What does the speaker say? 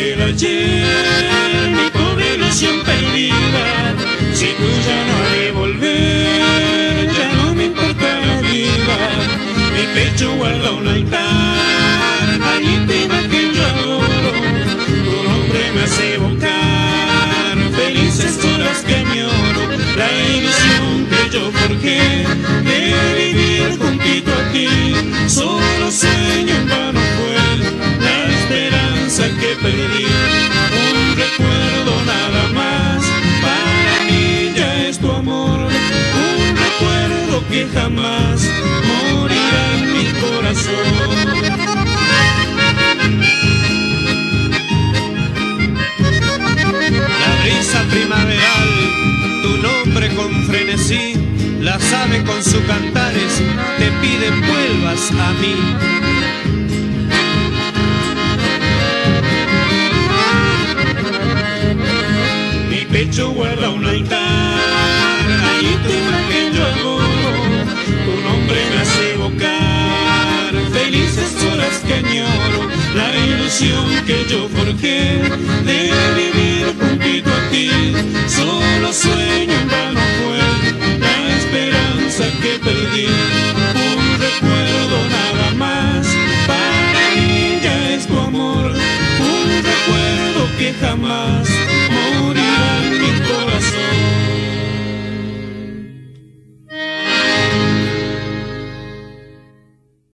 ayer, mi pobre ilusión perdida. Si tú ya no has de volver, ya no me importa la vida. Mi pecho guarda un altar, allí te imagen yo adoro. Tu nombre me hace evocar felices horas que añoro. La ilusión que yo forjé de vivir perdí. Un recuerdo nada más, para mí ya es tu amor. Un recuerdo que jamás morirá en mi corazón. La brisa primaveral, tu nombre con frenesí, las aves con sus cantares te piden vuelvas a mí. Pecho guarda un altar, allí tu yo adoro, tu nombre me hace evocar felices horas que añoro, la ilusión que yo forjé de vivir juntito a ti, solo sueño en vano fue la esperanza que perdí, un recuerdo nada más, para mí ya es tu amor, un recuerdo que jamás